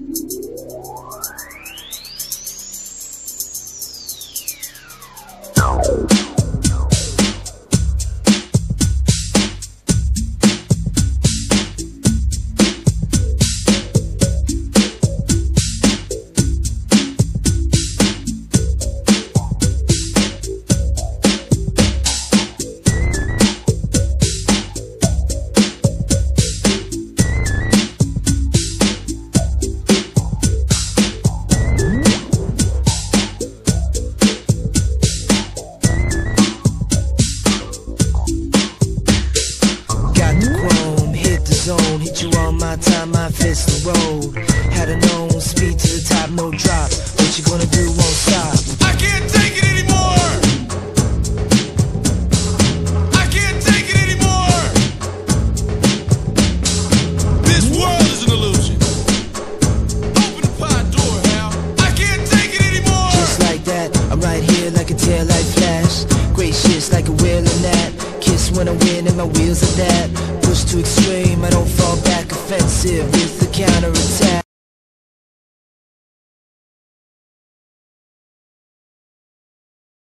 Got zone, hit you on my time, my fist the road. Had a known speed to the top, no drop. What you gonna do won't stop. I can't take it anymore. I can't take it anymore. This world is an illusion. Open the pod door, Hal. I can't take it anymore. Just like that, I'm right here like a tail light flash. Gracious like a wheel in that. When I win and my wheels are that. Push to extreme, I don't fall back offensive with the counterattack.